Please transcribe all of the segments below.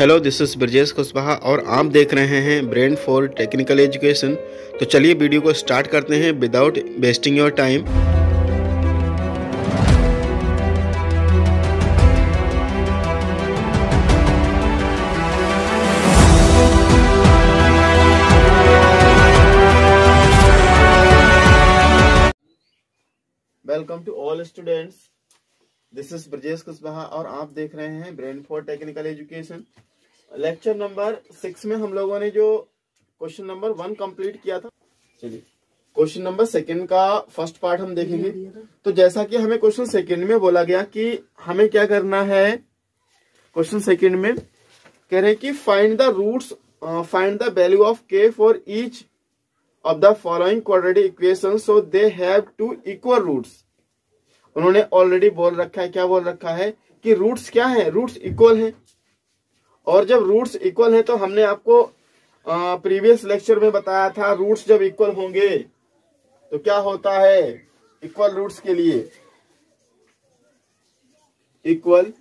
Hello this is Brajesh Kushwaha और आप देख रहे हैं ब्रेन फॉर टेक्निकल एजुकेशन तो चलिए वीडियो को स्टार्ट करते हैं without wasting your time welcome to all students this is Brajesh Kushwaha और आप देख रहे हैं brain for technical education lecture number six में हम लोगों ने जो क्वेश्चन नंबर वन कंप्लीट किया था। चलिए। क्वेश्चन नंबर सेकंड का फ़र्स्ट पार्ट हम देखेंगे। तो जैसा कि हमें क्वेश्चन सेकंड में बोला गया कि हमें क्या करना है क्वेश्चन सेकंड में कह रहे हैं कि find the roots find the value of k for each of the following quadratic equation so they have two equal roots उन्होंने ऑलरेडी बोल रखा है क्या बोल रखा है कि रूट्स क्या है? रूट्स इक्वल है। और जब रूट्स इक्वल है तो हमने आपको प्रीवियस लेक्चर में बताया था रूट्स जब इक्वल होंगे तो क्या होता है? इक्वल रूट्स के लिए। इक्वल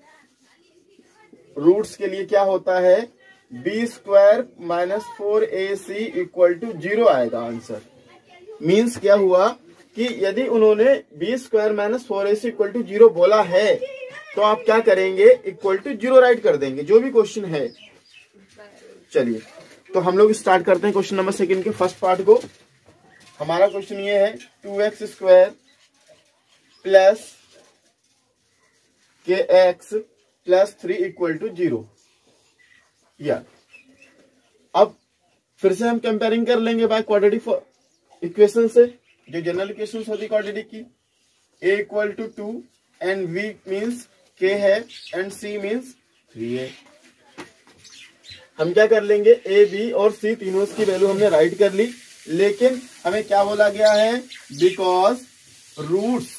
रूट्स के लिए क्या होता है? B square minus four a c equal to zero आएगा आंसर मीन्स क्या हुआ? कि यदि उन्होंने b square minus four a c equal to zero बोला है तो आप क्या करेंगे? इक्वल टू ज़ीरो राइट कर देंगे, जो भी क्वेश्चन है। चलिए तो हम लोग स्टार्ट करते हैं क्वेश्चन नंबर सेकंड के फ़र्स्ट पार्ट को। हमारा क्वेश्चन ये है two x square plus k x plus three equal to zero अब फिर से हम कंपेयरिंग कर लेंगे बाय क्वाड्रेटिक इक्वेशन से, जो जनरल इक्वेशन होती क्वाड्रेटिक की। A equal to two and b means k है एंड सी मीन्स थ्री है। हम क्या कर लेंगे? ए बी और सी तीनों की वैल्यू हमने राइट कर ली। लेकिन हमें क्या बोला गया है? Because roots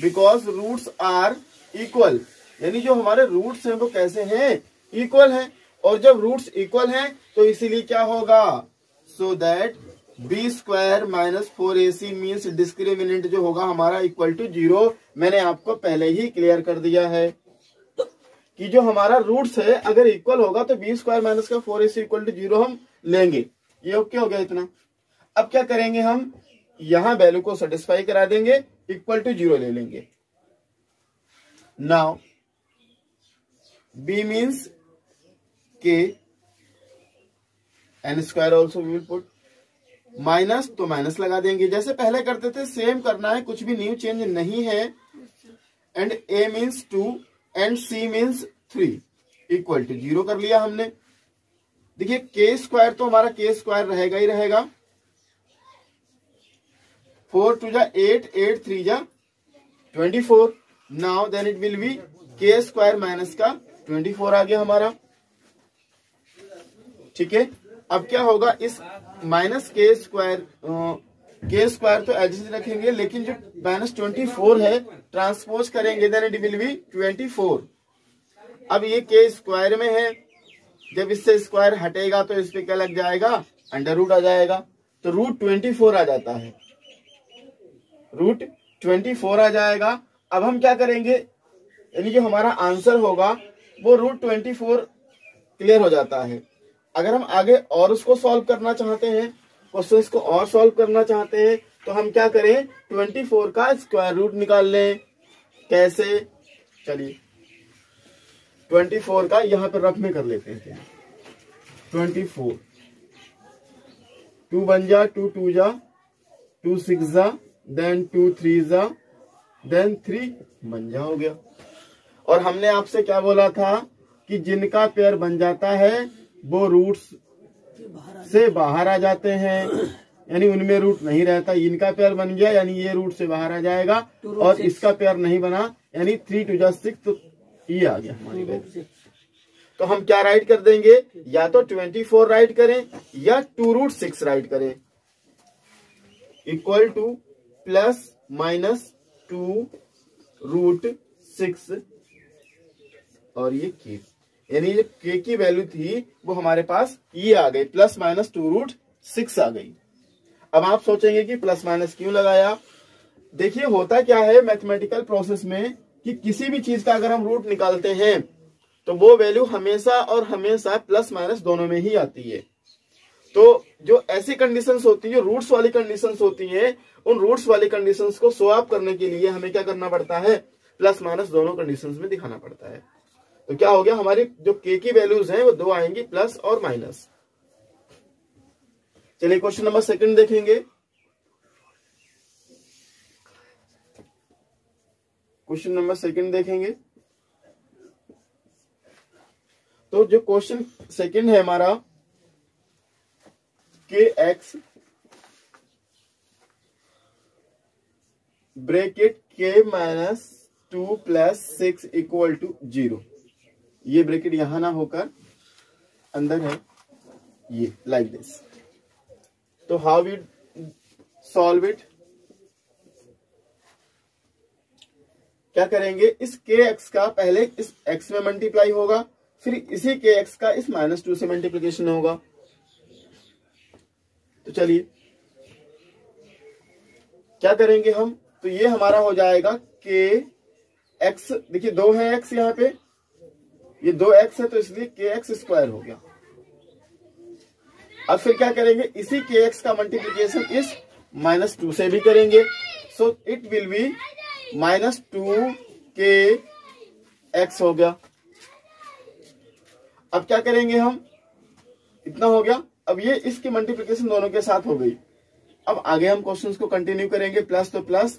because roots are equal यानी जो हमारे रूट्स हैं वो कैसे हैं? इक्वल हैं। और जब रूट्स इक्वल हैं तो इसीलिए क्या होगा? So that b square minus four a c means discriminant जो होगा हमारा इक्वल टू ज़ीरो मैंने आपको पहले ही क्लियर कर दिया है कि जो हमारा रूट्स है, अगर इक्वल होगा तो बी स्क्वायर माइनस का four a c equal to zero हम लेंगे। ये ओके हो गया इतना? अब क्या करेंगे हम? यहाँ वैल्यू को सेटिस्फाई करा देंगे इक्वल टू ज़ीरो ले लेंगे। Now b means k and square also we will put minus तो माइनस लगा देंगे। जैसे पहले करते थे सेम करना है, कुछ भी न्यू चेंज नहीं है। And a means two and c means three equal to zero कर लिया हमने। देखिए के स्क्वायर तो हमारा के स्क्वायर रहेगा ही रहेगा। फोर टू जा एट एट थ्री जा twenty four now then it will be k square minus का ट्वेंटी फोर आ गया हमारा। ठीक है? अब क्या होगा? इस माइनस के स्क्वायर के स्क्वायर तो एज रखेंगे, लेकिन जो माइनस ट्वेंटी फोर है ट्रांसपोज करेंगे then it will be twenty four अब ये के स्क्वायर में है, जब इससे स्क्वायर हटेगा तो इस पे क्या लग जाएगा? अंडर रूट आ जाएगा। तो रूट ट्वेंटी फोर आ जाता है। रूट ट्वेंटी फोर आ जाएगा। अब हम क्या करेंगे? यानी जो हमारा आंसर होगा, वो रूट ट्वेंटी फोर क्लियर हो जाता है। अगर हम आगे और उसको सॉल्व करना चाहते हैं क्वेश्चन को और सॉल्व करना चाहते हैं तो हम क्या करें? 24 का स्क्वायर रूट निकाल लें। कैसे? चलिए। 24 का यहाँ पर रफ में कर लेते हैं। 24 टू वन जा टू टू जा टू सिक्स जा देन टू थ्री जा देन थ्री बन जा, हो गया। और हमने आपसे क्या बोला था कि जिनका पेयर बन जाता है वो रूट्स से बाहर आ जाते हैं। यानी उनमें रूट नहीं रहता। इनका पेयर बन गया यानी ये रूट से बाहर आ जाएगा और इसका पेयर नहीं बना। यानी थ्री टू जा सिक्स तो ये आ गया हमारी वैल्यू तो हम क्या राइट कर देंगे? या तो ट्वेंटी फोर राइट करें या टू रूट सिक्स राइट करें। Equal to plus minus two root six और ये की यानी जो के की वैल्यू थी, वो हमारे पास ये आ गई plus minus two root six आ गई। अब आप सोचेंगे कि प्लस माइनस क्यों लगाया? देखिए, होता क्या है मैथमेटिकल प्रोसेस में कि किसी भी चीज़ का अगर हम रूट निकालते हैं तो वो वैल्यू हमेशा और हमेशा प्लस माइनस दोनों में ही आती है। तो जो ऐसी कंडीशंस होती है रूट्स वाली कंडीशंस होती हैं, उन रूट्स वाली कंडीशंस को स्वैप करने के लिए हमें क्या करना पड़ता है? प्लस माइनस दोनों कंडीशंस में दिखाना पड़ता है। तो क्या हो गया? हमारी जो के की वैल्यूज़ हैं, वो दो आएँगी प्लस और माइनस चलिए क्वेश्चन नंबर सेकंड देखेंगे। क्वेश्चन नंबर सेकंड देखेंगे। तो जो क्वेश्चन सेकंड है हमारा k x bracket k minus two plus six equal to zero ये ब्रेकेट यहाँ ना होकर अंदर है। ये लाइक दिस तो हाउ वी सॉल्व इट क्या करेंगे? इस के एक्स का पहले इस एक्स में मल्टीप्लाई होगा, फिर इसी के एक्स का इस माइनस टू से मल्टीप्लीकेशन होगा। तो चलिए, क्या करेंगे हम? तो ये हमारा हो जाएगा के एक्स देखिए दो है एक्स यहाँ पे। ये दो एक्स है तो इसलिए के एक्स स्क्वायर हो गया। अब फिर क्या करेंगे? इसी के एक्स का मल्टीप्लीकेशन इस माइनस टू से भी करेंगे। So it will be minus two k x हो गया। अब क्या करेंगे हम? इतना हो गया। अब ये इसकी मल्टीप्लीकेशन दोनों के साथ हो गई। अब आगे हम क्वेश्चंस को कंटिन्यू करेंगे। प्लस तो plus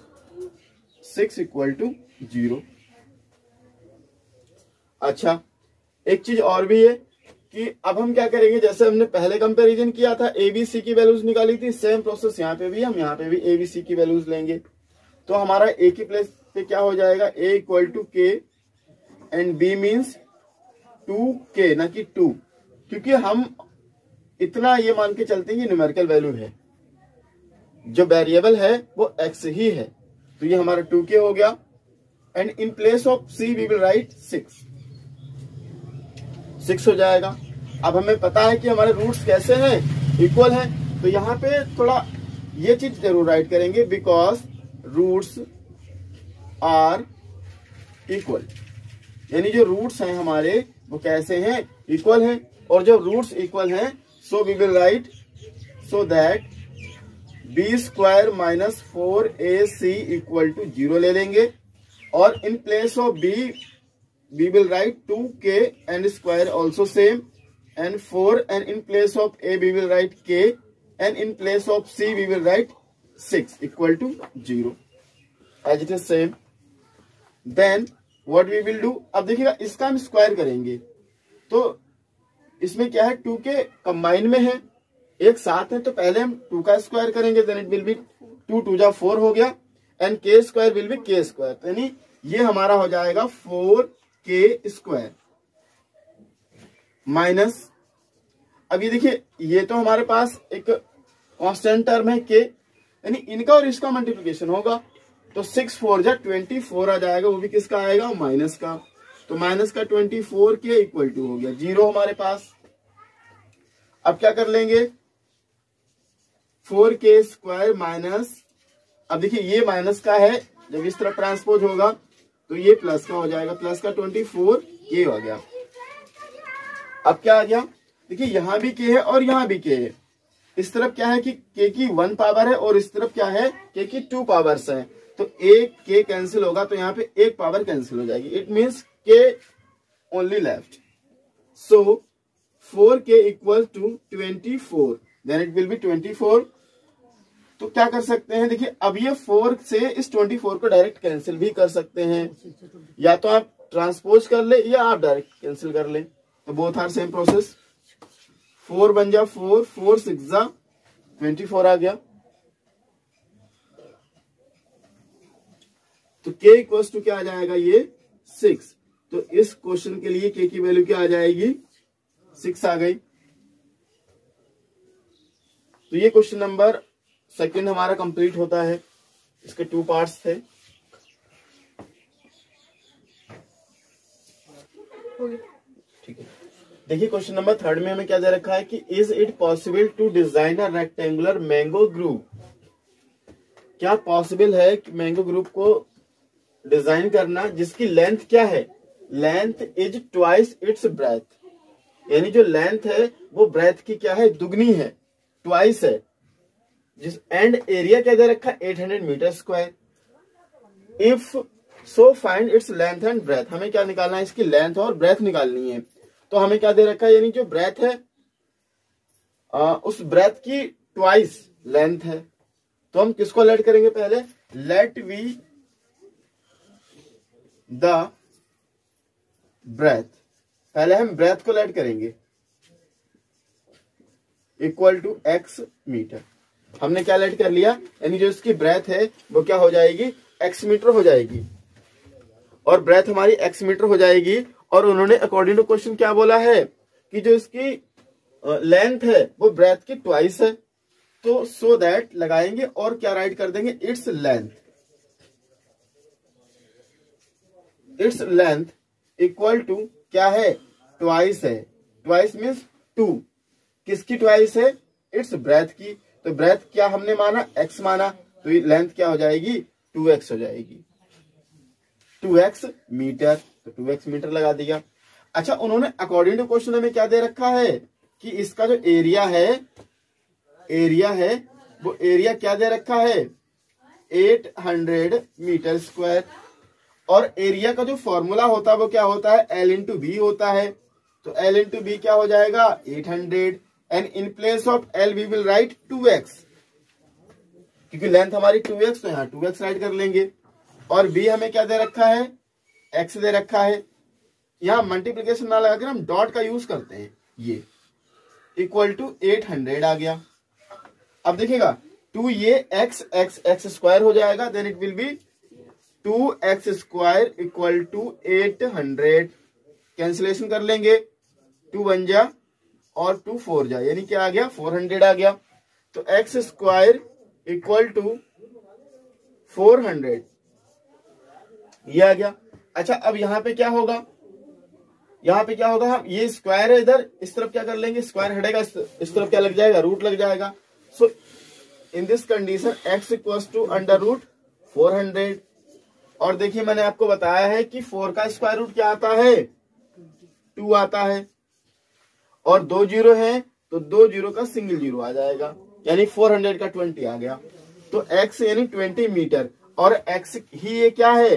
six equal to zero अच्छा एक चीज़ और भी है कि अब हम क्या करेंगे, जैसे हमने पहले कंपैरिजन किया था एबीसी की वैल्यूज़ निकाली थी सेम प्रोसेस यहाँ पे भी, हम यहाँ पे भी एबीसी की वैल्यूज़ लेंगे। तो हमारा ए की प्लेस पे क्या हो जाएगा? A equal to k and b means two k ना कि टू क्योंकि हम इतना ये मान के चलते हैं ये न्यूमेरिकल वैल्यू है। जो वेरिएबल है, वो एक्स ही है। तो ये हमारा टू के हो गया। And in place of c we will write six six हो जाएगा। अब हमें पता है कि हमारे रूट्स कैसे हैं इक्वल हैं तो यहाँ पे थोड़ा ये चीज़ ज़रूर राइट करेंगे बिकॉज़ रूट्स आर इक्वल यानी जो रूट्स हैं हमारे, वो कैसे हैं? इक्वल हैं, और जब रूट्स इक्वल हैं so we will write so that b square minus four a c equal to zero ले लेंगे, और in place of b will write two k and square also same and four and in place of a we will write k and in place of c we will write six equal to zero as it is same then what we will do अब देखिएगा हम square करेंगे। तो इसमें क्या है? To के combine में है। एक साथ है तो पहले हम टू का स्क्वायर करेंगे then it will be two two जा फोर हो गया। And K square will be K square यानी, ये हमारा हो जाएगा फोर के स्क्वायर माइनस अब ये देखिए, ये तो हमारे पास एक कांस्टेंट टर्म है के यानी इनका और इसका मल्टीप्लीकेशन होगा तो सिक्स फोर जा ट्वेंटी फोर आ जाएगा, वो भी किसका आएगा? माइनस का। तो माइनस का twenty four K equal to हो गया ज़ीरो हमारे पास। अब क्या कर लेंगे? फोर के स्क्वायर माइनस अब देखिए, ये माइनस का है, जब इस तरह ट्रांसपोज होगा तो ये प्लस का हो जाएगा प्लस का ट्वेंटी फोर के हो गया। अब क्या आ गया? देखिए, यहाँ भी के है और यहाँ भी के है। इस तरफ़ क्या है कि के की वन पावर है और इस तरफ़ क्या है? के की टू पावर्स है। तो एक के कैंसिल होगा तो यहाँ पे एक पावर कैंसिल हो जाएगी। It means K only left so four K equal to twenty four then it will be twenty four तो क्या कर सकते हैं? देखिए, अब ये फोर से इस ट्वेंटी फोर को डायरेक्ट कैंसिल भी कर सकते हैं। या तो आप ट्रांसपोज कर ले या आप डायरेक्ट कैंसिल कर ले। तो both are same process four बन जा फोर फोर सिक्स जा ट्वेंटी फोर आ गया। तो के इक्वल टू क्या आ जाएगा ये? सिक्स तो इस क्वेश्चन के लिए के की वैल्यू क्या आ जाएगी? सिक्स आ गई। तो ये क्वेश्चन नंबर सेकंड हमारा कंप्लीट होता है। इसके टू पार्ट्स थे। ठीक है। देखिए क्वेश्चन नंबर थर्ड में हमें क्या दे रखा है कि is it possible to design a rectangular mango group क्या पॉसिबल है कि मैंगो ग्रुप को डिज़ाइन करना, जिसकी लेंथ क्या है? Length is twice its breadth यानी जो लेंथ है, वो ब्रेथ की क्या है? दुगनी है। ट्वाइस है। जिस एंड एरिया क्या दे रखा है 800 metre square if so find its length and breadth हमें क्या निकालना है? इसकी लेंथ और ब्रेथ निकालनी है। तो हमें क्या दे रखा है? यानी जो ब्रेथ है। आ, उस ब्रेथ की ट्वाइस लेंथ है। तो हम किसको लेट करेंगे पहले? लेट वी द ब्रेथ पहले हम ब्रेथ को लेट करेंगे। इक्वल टू एक्स मीटर हमने क्या लेट कर लिया? यानी जो इसकी ब्रेथ है, वो क्या हो जाएगी? एक्स मीटर हो जाएगी। और ब्रेथ हमारी एक्स मीटर हो जाएगी, और उन्होंने अकॉर्डिंग टू क्वेश्चन क्या बोला है? कि जो इसकी लेंथ है, वो ब्रेथ की ट्वाइस है। तो सो so दैट लगाएँगे और क्या राइट कर देंगे? Its length its length equal to क्या है? ट्वाइस है। ट्वाइस मीन्स टू किसकी ट्वाइस है? इट्स ब्रेथ की। तो ब्रेथ क्या हमने माना? एक्स माना तो ये लेंथ क्या हो जाएगी? टू एक्स हो जाएगी। टू एक्स मीटर तो टू एक्स मीटर लगा दिया। अच्छा उन्होंने अकॉर्डिंग टू क्वेश्चन में क्या दे रखा है? कि इसका जो एरिया है एरिया है, वो एरिया क्या दे रखा है? 800 मीटर स्क्वायर और एरिया का जो फॉर्मूला होता है, वो क्या होता है? एल इंटू बी होता है। तो एल इंटू बी क्या हो जाएगा? 800 and in place of L we will write 2x क्योंकि लेंथ हमारी 2x तो यहाँ 2x राइट कर लेंगे। और बी हमें क्या दे रखा है? X दे रखा है। यहाँ मल्टीप्लीकेशन ना लगाकर हम डॉट का यूज़ करते हैं। ये इक्वल टू एट हंड्रेड आ गया। अब देखिएगा टू ये एक्स एक्स एक्स स्क्वायर हो जाएगा then it will be two X square equal to eight hundred cancellation कर लेंगे। टू वन जा और टू फोर जा, यानी क्या आ गया फोर हंड्रेड आ गया। तो X square equal to four hundred, ये आ गया। अच्छा अब यहाँ पे क्या होगा? यहाँ पे क्या होगा? हम ये स्क्वायर है इधर, इस तरफ़ क्या कर लेंगे? स्क्वायर हटेगा, इस तरफ़ क्या लग जाएगा? रूट लग जाएगा। So in this condition X equal to under root four hundred और देखिए, मैंने आपको बताया है कि फोर का स्क्वायर रूट क्या आता है? टू आता है। और दो ज़ीरो है तो दो ज़ीरो का सिंगल ज़ीरो आ जाएगा। यानी फोर हंड्रेड का ट्वेंटी आ गया। तो एक्स यानी ट्वेंटी मीटर और एक्स ही ये क्या है?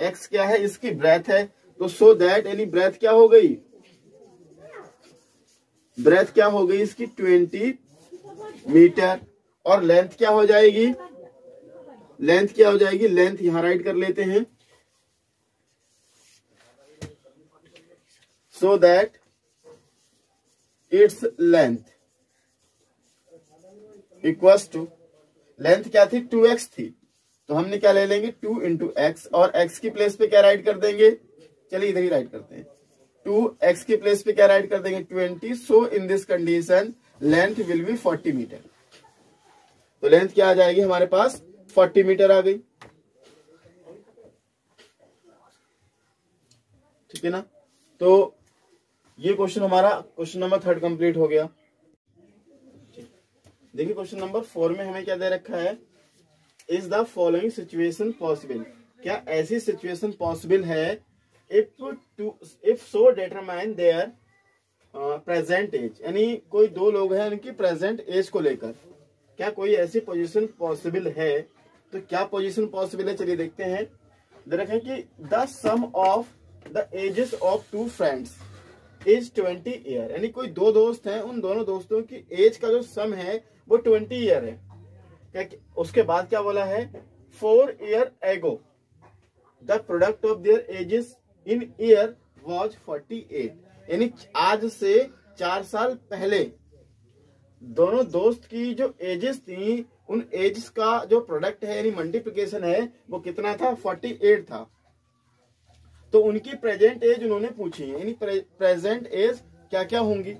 एक्स क्या है? इसकी ब्रेथ है। तो सो दैट यानी ब्रेथ क्या हो गई? ब्रेथ क्या हो गई? इसकी ट्वेंटी मीटर और लेंथ क्या हो जाएगी? लेंथ क्या हो जाएगी? लेंथ यहाँ राइट कर लेते हैं। So that its length equals to length क्या थी? टू एक्स थी। तो हमने क्या ले लेंगे? टू इंटू एक्स और एक्स की प्लेस पे क्या राइट कर देंगे? चलिए इधर ही राइट करते हैं। टू एक्स की प्लेस पे क्या राइट कर देंगे? Twenty so in this condition length will be forty metre तो लेंथ क्या आ जाएगी हमारे पास? फोर्टी मीटर आ गई। ठीक है ना? तो ये क्वेश्चन हमारा क्वेश्चन नंबर थर्ड कंप्लीट हो गया। देखिए क्वेश्चन नंबर फोर में हमें क्या दे रखा है? Is the following situation possible क्या ऐसी सिचुएशन पॉसिबल है? If to if so determine their present age यानी कोई दो लोग हैं उनकी प्रेजेंट एज को लेकर। क्या कोई ऐसी पोजीशन पॉसिबल है? तो क्या पोजीशन पॉसिबल है? चलिए देखते हैं। दे देखें कि the sum of the ages of two friends is twenty year यानी कोई दो दोस्त हैं, उन दोनों दोस्तों की एज का जो सम है, वो ट्वेंटी ईयर है। उसके बाद क्या बोला है? Four year ago the product of their ages in year was forty eight यानी आज से चार साल पहले, दोनों दोस्त की जो एजेस थी, उन एजेस का जो प्रोडक्ट है, यानी मल्टीप्लीकेशन है, वो कितना था? 48 था। तो उनकी प्रेजेंट एज उन्होंने पूछी है। यानी प्रेजेंट एज क्या क्या होंगी?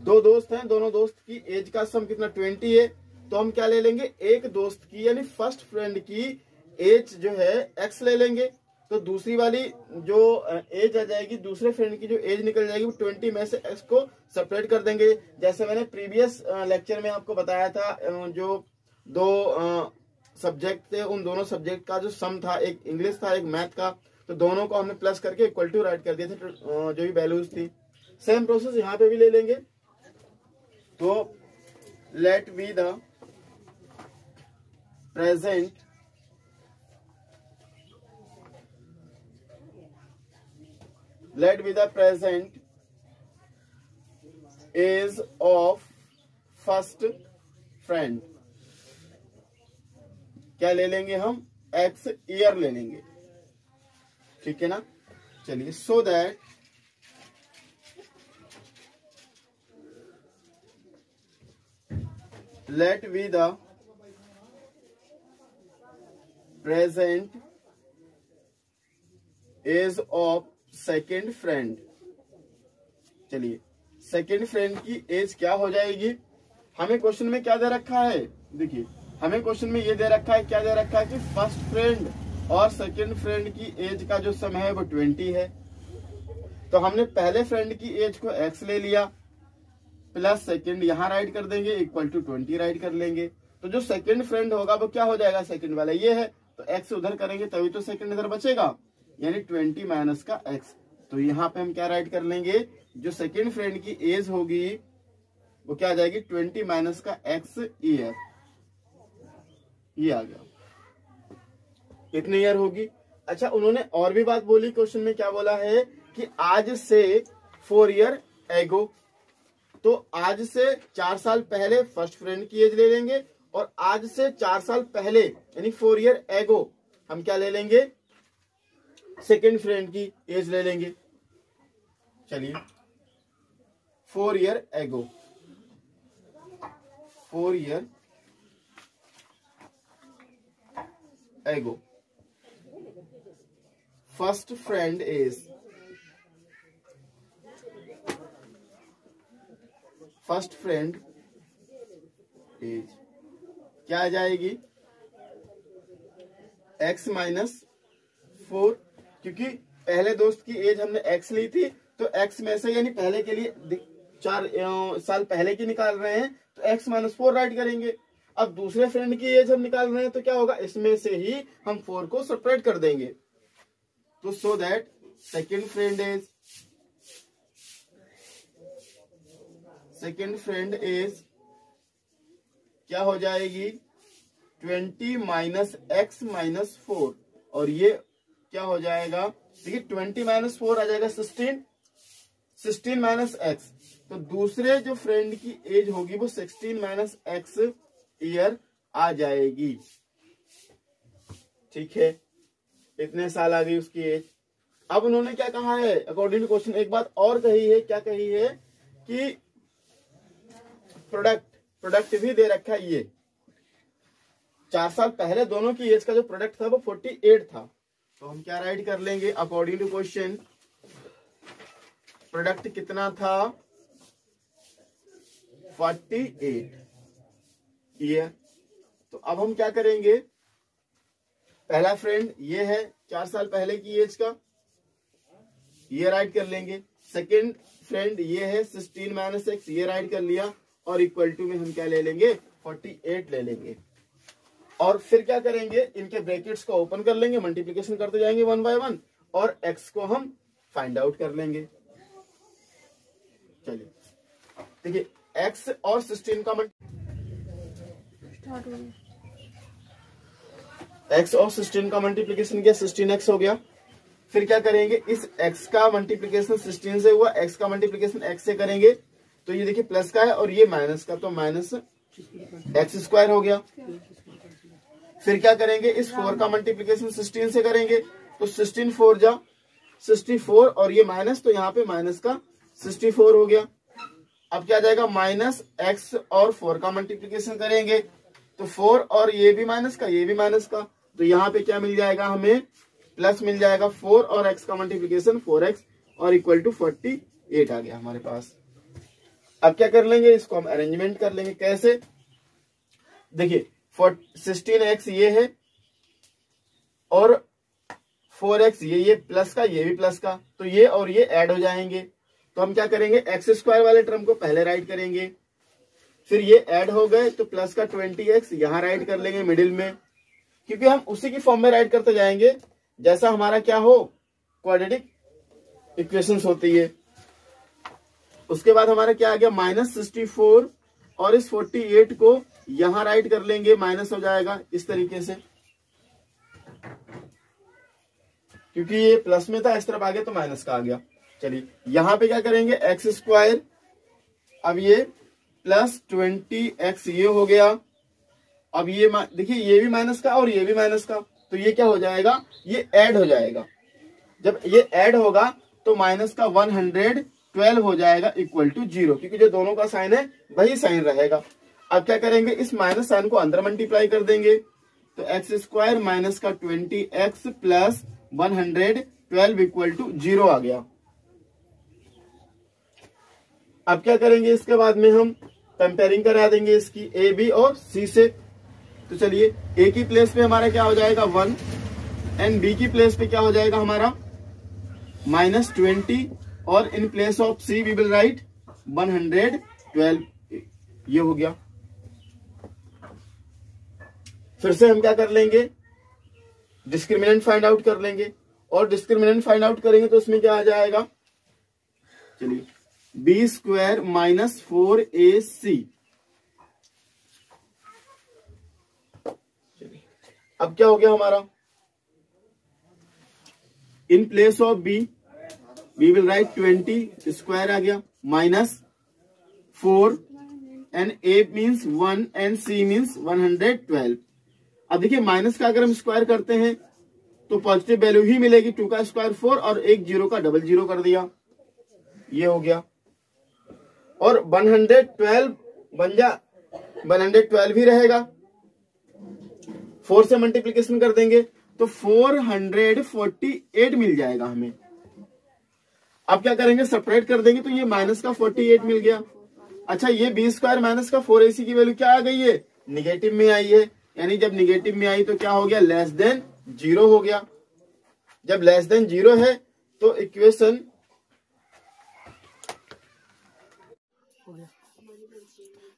दो दोस्त हैं, दोनों दोस्त की एज का सम कितना? 20 है। तो हम क्या ले लेंगे? एक दोस्त की, यानी फ़र्स्ट फ्रेंड की एज जो है एक्स ले लेंगे। तो दूसरी वाली जो एज आ जाएगी, दूसरे फ्रेंड की जो एज निकल जाएगी, वो ट्वेंटी में से एक्स को सेपरेट कर देंगे। जैसे मैंने प्रीवियस लेक्चर में आपको बताया था जो दो सब्जेक्ट थे, उन दोनों सब्जेक्ट का जो सम था, एक इंग्लिश था, एक मैथ का तो दोनों को हमने प्लस करके इक्वल टू राइट कर दिए थे जो भी वैल्यूज़ थी। सेम प्रोसेस यहाँ पे भी ले लेंगे। तो let be the present let be the present age of first friend क्या ले लेंगे हम? एक्स ईयर ले लेंगे। ठीक है ना? चलिए so that let we the present age of second friend चलिए सेकेंड फ्रेंड की एज क्या हो जाएगी? हमें क्वेश्चन में क्या दे रखा है? देखिए, हमें क्वेश्चन में ये दे रखा है, क्या दे रखा है कि फ़र्स्ट फ्रेंड और सेकंड फ्रेंड की एज का जो समय है वो ट्वेंटी है। तो हमने पहले फ्रेंड की एज को एक्स ले लिया प्लस सेकंड यहाँ राइट कर देंगे इक्वल टू ट्वेंटी राइट कर लेंगे। तो जो सेकंड फ्रेंड होगा, वो क्या हो जाएगा सेकंड वाला? ये है तो एक्स उधर करेंगे, तभी तो सेकंड इधर बचेगा। यानी ट्वेंटी माइनस का एक्स तो यहाँ पे हम क्या राइट कर लेंगे? जो सेकेंड फ्रेंड की एज होगी, वो क्या आ जाएगी? ट्वेंटी माइनस का एक्स ईयर ये आ गया। कितने ईयर होगी। अच्छा उन्होंने और भी बात बोली क्वेश्चन में, क्या बोला है कि आज से फोर ईयर एगो तो आज से चार साल पहले फ़र्स्ट फ्रेंड की एज ले लेंगे और आज से चार साल पहले, यानी फोर ईयर एगो हम क्या ले लेंगे? सेकेंड फ्रेंड की एज ले लेंगे। चलिए। Four year ago four year ago first friend is. First friend age क्या आ जाएगी? X माइनस फोर क्योंकि पहले दोस्त की एज हमने x ली थी तो x में से यानी पहले के लिए चार साल पहले की निकाल रहे हैं तो x माइनस फोर राइट करेंगे। अब दूसरे फ्रेंड की एज हम निकाल रहे हैं तो क्या होगा? इसमें से ही हम फोर को सेपरेट कर देंगे। तो so that second friend is second friend is क्या हो जाएगी? Twenty minus X minus four और ये क्या हो जाएगा? देखिए ट्वेंटी माइनस फोर आ जाएगा सिक्सटीन सिक्सटीन माइनस एक्स तो दूसरे जो फ्रेंड की एज होगी, वो सिक्सटीन माइनस एक्स ईयर आ जाएगी. ठीक है? इतने साल आ गई उसकी एज अब उन्होंने क्या कहा है? अकॉर्डिंग टू क्वेश्चन एक बात और कही है, क्या कही है कि प्रोडक्ट प्रोडक्ट भी दे रखा है ये। चार साल पहले दोनों की एज का जो प्रोडक्ट था, वो फोर्टी एट था। तो हम क्या राइट कर लेंगे? अकॉर्डिंग टू क्वेश्चन प्रोडक्ट कितना था? फोर्टी एट ईयर तो अब हम क्या करेंगे? पहला फ्रेंड ये है, चार साल पहले की एज का। ये राइट कर लेंगे। सेकेंड फ्रेंड ये है सिक्सटीन माइनस एक्स ये राइट कर लिया और इक्वल टू में हम क्या ले लेंगे? फोर्टी एट ले लेंगे। और फिर क्या करेंगे? इनके ब्रैकेट्स को ओपन कर लेंगे मल्टीप्लीकेशन करते जाएँगे वन बाय वन और एक्स को हम फाइंड आउट कर लेंगे। चलिए। देखिए एक्स और सिक्सटीन का मल्टी एक्स और सिक्सटीन का मल्टीप्लीकेशन किया सिक्सटीन एक्स हो गया। फिर क्या करेंगे? इस एक्स का मल्टीप्लीकेशन सिक्सटीन से हुआ एक्स का मल्टीप्लीकेशन एक्स से करेंगे। तो ये देखिए प्लस का है और ये माइनस का तो माइनस एक्स स्क्वायर हो गया। फिर क्या करेंगे? इस फोर का मल्टीप्लीकेशन सिक्सटीन से करेंगे। तो सिक्सटीन फोर जा सिक्सटी फोर और ये माइनस तो यहाँ पे माइनस का सिक्सटी फोर हो गया। अब क्या जाएगा? माइनस एक्स और फोर का मल्टीप्लीकेशन करेंगे। तो फोर और ये भी माइनस का, ये भी माइनस का। तो यहाँ पे क्या मिल जाएगा हमें? प्लस मिल जाएगा फोर और एक्स का मल्टीप्लीकेशन फोर एक्स और इक्वल टू फोर्टी एट आ गया हमारे पास। अब क्या कर लेंगे? इसको हम अरेंजमेंट कर लेंगे। कैसे? देखिए सिक्सटीन एक्स ये है और फोर एक्स ये ये प्लस का, ये भी प्लस का। तो ये और ये ऐड हो जाएँगे। तो हम क्या करेंगे? एक्स स्क्वायर वाले टर्म को पहले राइट करेंगे। फिर ये ऐड हो गए तो प्लस का ट्वेंटी एक्स यहाँ राइट कर लेंगे मिडिल में। क्योंकि हम उसी की फॉर्म में राइट करते जाएँगे। जैसा हमारा क्या हो क्वाड्रेटिक इक्वेशंस होती है। उसके बाद हमारा क्या आ गया माइनस सिक्सटी फोर और इस फोर्टी एट को यहाँ राइट कर लेंगे माइनस हो जाएगा इस तरीके से। क्योंकि ये प्लस में था, इस तरफ़ आ गया तो माइनस का आ गया। चलिए, यहाँ पे क्या करेंगे एक्स स्क्वायर अब ये प्लस ट्वेंटी एक्स ये हो गया। अब ये देखिए, ये भी माइनस का और ये भी माइनस का तो ये क्या हो जाएगा? ये ऐड हो जाएगा। जब ये ऐड होगा तो माइनस का वन हंड्रेड ट्वेल्व हो जाएगा इक्वल टू ज़ीरो क्योंकि जो दोनों का साइन है, वही साइन रहेगा। अब क्या करेंगे? इस माइनस साइन को अंदर मल्टीप्लाई कर देंगे। तो एक्स स्क्वायर माइनस का twenty X plus one hundred twelve equal to zero आ गया। अब क्या करेंगे इसके बाद में हम? कंपेयरिंग करा देंगे इसकी ए बी और सी से। तो चलिए ए की प्लेस पे हमारा क्या हो जाएगा? वन एंड बी की प्लेस पे क्या हो जाएगा हमारा? माइनस ट्वेंटी और in place of C we will write one hundred twelve ये हो गया। फिर से हम क्या कर लेंगे? डिस्क्रिमिनेंट फाइंड आउट कर लेंगे। और डिस्क्रिमिनेंट फाइंड आउट करेंगे तो उसमें क्या आ जाएगा? चलिए B square minus four A C अब क्या हो गया हमारा? In place of B we will write twenty square आ गया minus four and A means one and C means one hundred twelve अब देखिए माइनस का अगर हम स्क्वायर करते हैं तो पॉजिटिव वैल्यू ही मिलेगी टू का स्क्वायर फोर और एक ज़ीरो का डबल ज़ीरो कर दिया। ये हो गया। और 112 बन जा 112 ही रहेगा। फोर से मल्टीप्लीकेशन कर देंगे तो 448 मिल जाएगा हमें। अब क्या करेंगे? सेपरेट कर देंगे तो ये माइनस का 48 मिल गया। अच्छा ये बी स्क्वायर माइनस का फोर एसी की वैल्यू क्या आ गई है? निगेटिव में आई है। यानी जब निगेटिव में आई तो क्या हो गया? लेस देन ज़ीरो हो गया। जब लेस देन ज़ीरो है तो इक्वेशन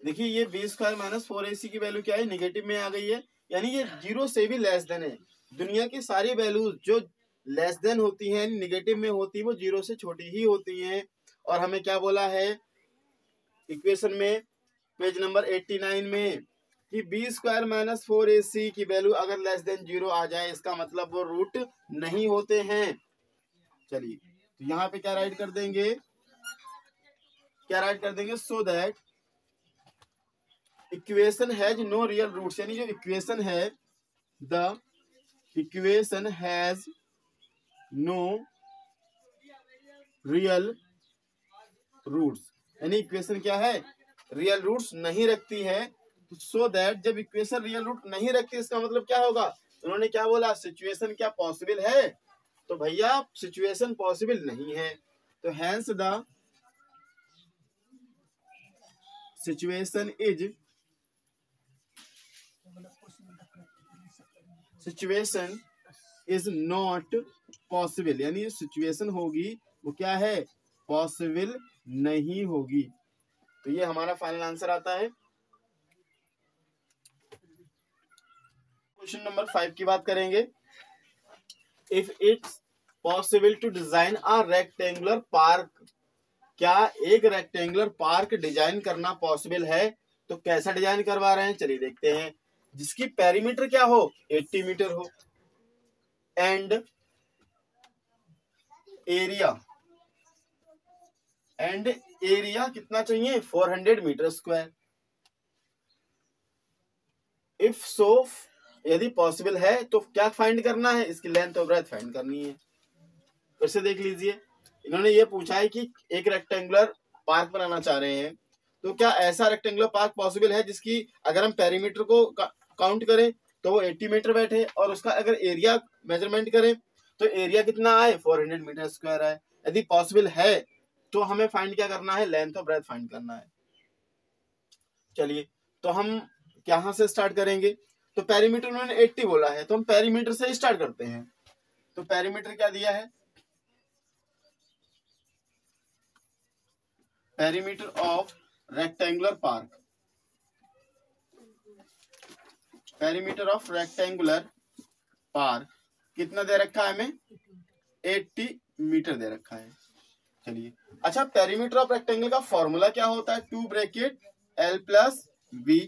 देखिए, ये B square minus four A की वैल्यू क्या है? निगेटिव में आ गई है। यानी ये ज़ीरो से भी लेस देन है। दुनिया की सारी वैल्यूज़ जो लेस देन होती हैं निगेटिव में होती है, वो ज़ीरो से छोटी ही होती हैं। और हमें क्या बोला है? इक्वेशन में पेज नंबर 89 में कि B square minus four A C की वैल्यू अगर लेस देन ज़ीरो आ जाए, इसका मतलब वो रूट नहीं होते हैं। चलिए तो यहाँ पे क्या राइट कर देंगे? क्या राइट कर देंगे? So that equation has no real roots, यानी जो इक्वेशन है, the equation has no real roots. यानी इक्वेशन क्या है? रियल रूट्स नहीं रखती है। सो दैट जब इक्वेशन रियल रूट नहीं रखती, इसका मतलब क्या होगा? उन्होंने क्या बोला? सिचुएशन क्या पॉसिबल है? तो भैया, सिचुएशन पॉसिबल नहीं है। तो hence the situation is situation is not possible यानी सिचुएशन होगी, वो क्या है? पॉसिबल नहीं होगी. तो ये हमारा फाइनल आंसर आता है। क्वेश्चन नंबर फाइव की बात करेंगे। If it's possible to design a rectangular park क्या एक रेक्टेंगुलर पार्क डिज़ाइन करना पॉसिबल है? तो कैसा डिज़ाइन करवा रहे हैं? चलिए देखते हैं। जिसकी पेरीमीटर क्या हो? 80 मीटर हो. एंड एरिया एंड एरिया कितना चाहिए? 400 मीटर स्क्वायर इफ़ सो यदि पॉसिबल है तो क्या फाइंड करना है? इसकी लेंथ और ब्रेथ फाइंड करनी है. फिर से देख लीजिए. इन्होंने ये पूछा है कि एक रेक्टेंगुलर पार्क बनाना चाह रहे हैं. तो क्या ऐसा रेक्टेंगुलर पार्क पॉसिबल है जिसकी अगर हम पेरीमीटर को काउंट करें तो वो 80 मीटर बैठे और उसका अगर एरिया मेज़रमेंट करें तो एरिया कितना आए? 400 मीटर स्क्वायर आए। यदि पॉसिबल है तो हमें फाइंड क्या करना है? लेंथ और ब्रेथ फाइंड करना है। चलिए तो हम कहाँ से स्टार्ट करेंगे। तो पेरीमीटर उन्होंने 80 बोला है तो हम पेरीमीटर से स्टार्ट करते हैं। तो पेरीमीटर क्या दिया है? Perimeter of rectangular park perimeter of rectangular park कितना दे रखा है हमें? एट्टी मीटर दे रखा है। चलिए। अच्छा पेरीमीटर ऑफ़ रेक्टेंगल का फॉर्मूला क्या होता है? Two bracket, L plus B.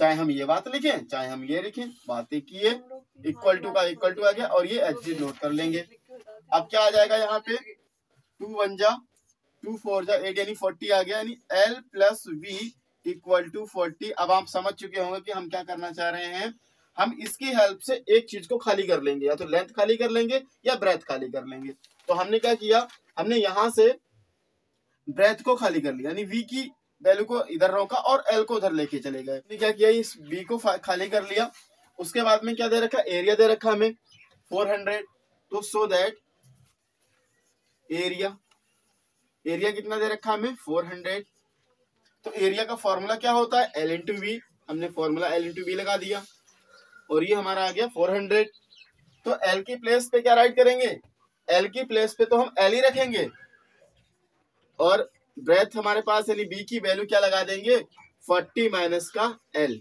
चाहे हम ये बात लिखें, चाहे हम ये लिखें, बात है इक्वल टू का इक्वल टू आ गया, और ये एच डी नोट कर लेंगे। अब क्या आ जाएगा यहाँ पे? टू वन जा, टू फोर जा, एट यानी फोर्टी आ गया, यानी L plus B equal to forty अब आप समझ चुके होंगे कि हम क्या करना चाह रहे हैं। हम इसकी हेल्प से एक चीज़ को खाली कर लेंगे, या तो लेंथ खाली कर लेंगे, या ब्रेथ खाली कर लेंगे। तो हमने क्या किया? हमने यहाँ से ब्रेथ को खाली कर लिया, यानी वी की वैल्यू को इधर रोका और एल को उधर लेके चले गए। हमने क्या किया? इस बी को खाली कर लिया। उसके बाद में क्या दे रखा? एरिया दे रखा हमें। 400 तो सो दैट एरिया एरिया कितना दे रखा हमें? 400 तो एरिया का फॉर्मूला क्या होता है? एल इंटू वी हमने फॉर्मूला एल इंटू वी लगा दिया। और ये हमारा आ गया 400 तो एल की प्लेस पे क्या राइट करेंगे? एल की प्लेस पे तो हम एल ही रखेंगे। और ब्रेथ हमारे पास यानी बी की वैल्यू क्या लगा देंगे? 40 माइनस का एल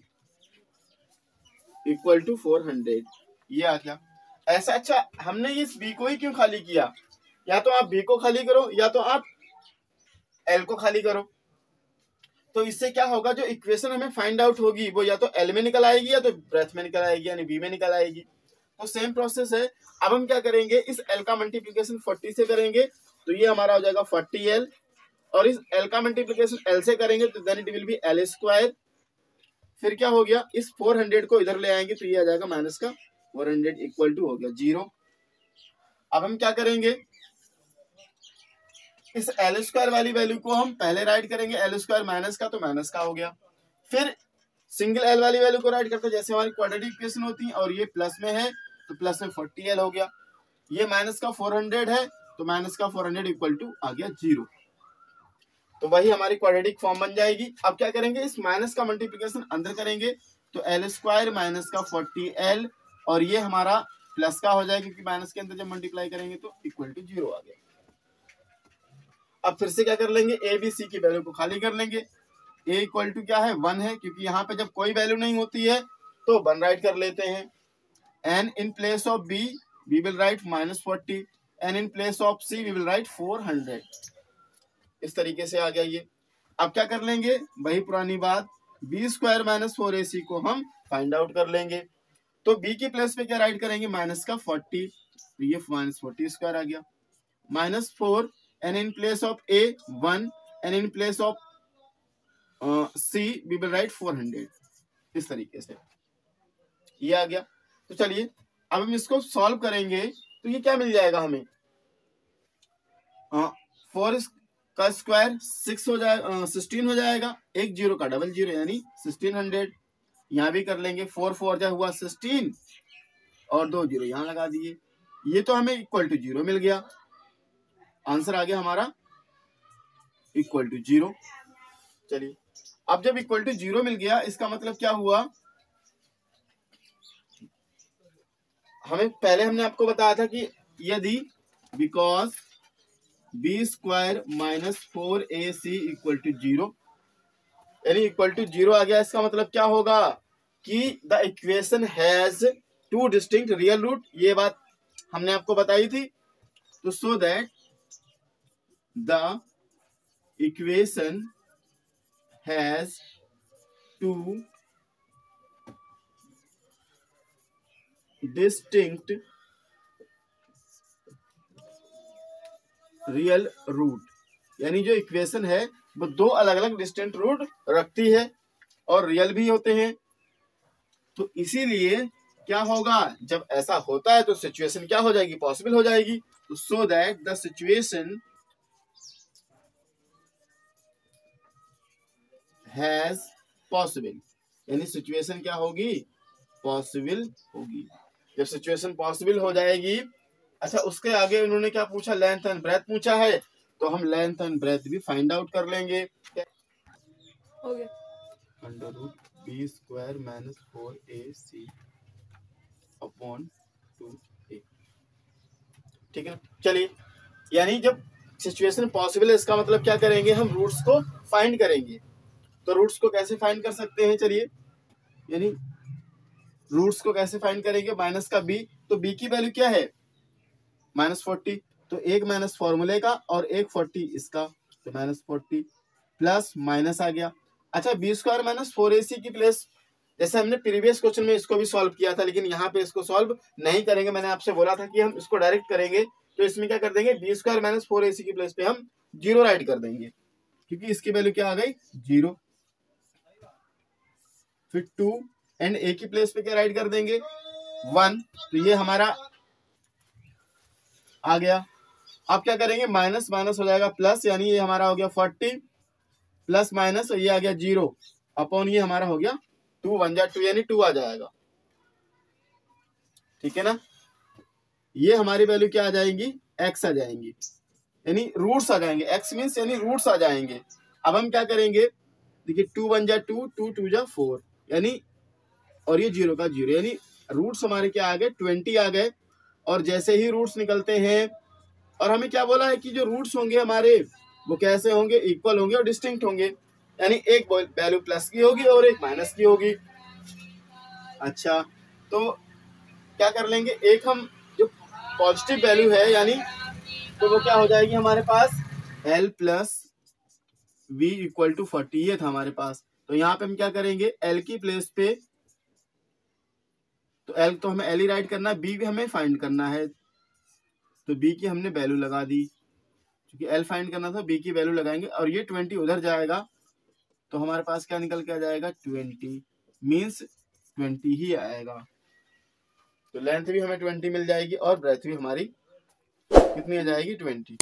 इक्वल टू 400 ये आ गया। ऐसा अच्छा हमने इस बी को ही क्यों खाली किया? या तो आप बी को खाली करो, या तो आप एल को खाली करो। तो इससे क्या होगा, जो इक्वेशन हमें फाइंड आउट होगी, वो या तो एल में निकल आएगी या तो ब्रेथ में निकल आएगी, यानी बी में निकल आएगी। तो सेम प्रोसेस है। अब हम क्या करेंगे, इस एल का मल्टीप्लीकेशन 40 से करेंगे तो ये हमारा हो जाएगा 40 एल और इस एल का मल्टीप्लीकेशन एल से करेंगे तो then it will be L square फिर क्या हो गया, इस 400 को इधर ले आएँगे तो ये आ जाएगा माइनस का 400 इक्वल टू हो गया ज़ीरो अब हम क्या करेंगे इस एल स्क्वायर वाली वैल्यू को हम पहले राइट करेंगे एल स्क्वायर माइनस का तो माइनस का हो गया। फिर सिंगल एल वाली वैल्यू को राइट करते हैं, जैसे हमारी क्वाड्रेटिक इक्वेशन होती है, और ये प्लस में है तो प्लस में फोर्टी एल हो गया। ये माइनस का फोर हंड्रेड है तो माइनस का फोर हंड्रेड इक्वल टू आ गया ज़ीरो तो वही हमारी क्वाड्रेटिक फॉर्म बन जाएगी। अब क्या करेंगे, इस माइनस का मल्टीप्लीकेशन अंदर करेंगे तो एल स्क्वायर माइनस का फोर्टी एल और ये हमारा प्लस का हो जाएगा, क्योंकि माइनस के अंदर जब मल्टीप्लाई करेंगे तो इक्वल टू ज़ीरो आ गया। अब फिर से क्या कर लेंगे? ए बी सी की वैल्यू को खाली कर लेंगे। ए इक्वल टू क्या है? वन है, क्योंकि यहाँ पे जब कोई वैल्यू नहीं होती है तो वन राइट कर लेते हैं। And in place of B we will write minus forty and in place of C we will write four hundred इस तरीके से आ गया ये। अब क्या कर लेंगे? वही पुरानी बात। B square minus four A C को हम फाइंड आउट कर लेंगे। तो बी की प्लेस पे क्या राइट करेंगे? माइनस का फोर्टी तो ये माइनस फोर्टी स्क्वायर आ गया। Minus four and in place of a 1 and in place of uh, c we will write 400 इस तरीके से। ये आ गया। तो चलिए अब हम इसको सॉल्व करेंगे तो ये क्या मिल जाएगा हमें? फोर का स्क्वायर सिक्स हो जाएगा सिक्सटीन हो जाएगा। एक ज़ीरो का डबल ज़ीरो यानी सिक्सटीन हंड्रेड यहाँ भी कर लेंगे फोर फोर जा हुआ सिक्सटीन और दो ज़ीरो यहाँ लगा दिए। ये तो हमें इक्वल टू ज़ीरो मिल गया। आंसर आ गया हमारा इक्वल टू ज़ीरो। चलिए, अब जब इक्वल टू ज़ीरो मिल गया, इसका मतलब क्या हुआ? हमें पहले हमने आपको बताया था कि यदि because B square minus four A C equal to zero यानी इक्वल टू ज़ीरो आ गया, इसका मतलब क्या होगा कि the equation has two distinct real root ये बात हमने आपको बताई थी। तो so that the equation has two distinct real root यानी जो इक्वेशन है, वो दो अलग अलग डिस्टेंट रूट रखती है और रियल भी होते हैं। तो इसीलिए क्या होगा, जब ऐसा होता है तो सिचुएशन क्या हो जाएगी? पॉसिबल हो जाएगी। तो so that the situation has possible यानी सिचुएशन क्या होगी? पॉसिबल होगी। जब सिचुएशन पॉसिबल हो जाएगी अच्छा उसके आगे उन्होंने क्या पूछा? लेंथ एंड ब्रेथ पूछा है। तो हम लेंथ एंड ब्रेथ भी फाइंड आउट कर लेंगे। Under root B square minus four A C upon two A ठीक है? चलिए। यानी जब सिचुएशन पॉसिबल है इसका मतलब क्या करेंगे? हम रूट्स को फाइंड करेंगे। तो रूट्स को कैसे फाइंड कर सकते हैं? चलिए। यानी रूट्स को कैसे फाइंड करेंगे? माइनस का बी तो बी की वैल्यू क्या है? माइनस फोर्टी तो एक माइनस फॉर्मूले का और एक फोर्टी इसका तो माइनस फोर्टी प्लस माइनस आ गया। अच्छा B square minus four A C की प्लेस जैसे हमने प्रीवियस क्वेश्चन में इसको भी सॉल्व किया था, लेकिन यहाँ पे इसको सॉल्व नहीं करेंगे। मैंने आपसे बोला था कि हम इसको डायरेक्ट करेंगे तो इसमें क्या कर देंगे? B square minus four A C की प्लेस पे हम ज़ीरो राइट कर देंगे, क्योंकि इसकी वैल्यू क्या आ गई? ज़ीरो फिर टू एंड ए की प्लेस पे क्या राइट कर देंगे? वन। तो ये हमारा आ गया। अब क्या करेंगे? माइनस माइनस हो जाएगा प्लस, यानी ये हमारा हो गया फोर्टी। प्लस माइनस ये आ गया ज़ीरो। अपॉन ये हमारा हो गया टू, वन जा टू, यानी टू आ जाएगा। ठीक है ना? ये हमारी वैल्यू क्या आ जाएगी? एक्स आ जाएँगी। यानी रूट्स आ जाएँगे। एक्स मीन्स यानी रूट्स आ जाएँगे। अब हम क्या करेंगे? देखिए, टू वन जा टू टू टू जा फोर। यानी, और ये ज़ीरो का ज़ीरो, यानी रूट्स हमारे क्या आ गए? ट्वेंटी आ गए। और जैसे ही रूट्स निकलते हैं, और हमें क्या बोला है कि जो रूट्स होंगे हमारे, वो कैसे होंगे? इक्वल होंगे और डिस्टिंक्ट होंगे। यानी एक वैल्यू प्लस की होगी और एक माइनस की होगी। अच्छा तो क्या कर लेंगे? एक हम जो पॉजिटिव वैल्यू है, यानी तो वो क्या हो जाएगी हमारे पास? L plus V equal to forty ये था हमारे पास। तो यहाँ पे हम क्या करेंगे? एल की प्लेस पे तो एल तो हमें एल ही राइट करना है बी भी हमें फाइंड करना है। तो बी की हमने वैल्यू लगा दी। क्योंकि एल फाइंड करना था बी की वैल्यू लगाएँगे और ये ट्वेंटी उधर जाएगा तो हमारे पास क्या निकल के आ जाएगा? ट्वेंटी मीन्स ट्वेंटी ही आएगा। तो लेंथ भी हमें ट्वेंटी मिल जाएगी और ब्रेथ भी हमारी कितनी आ जाएगी? ट्वेंटी